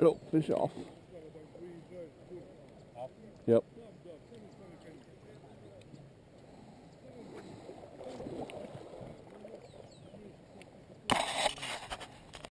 It'll fish off. Yep.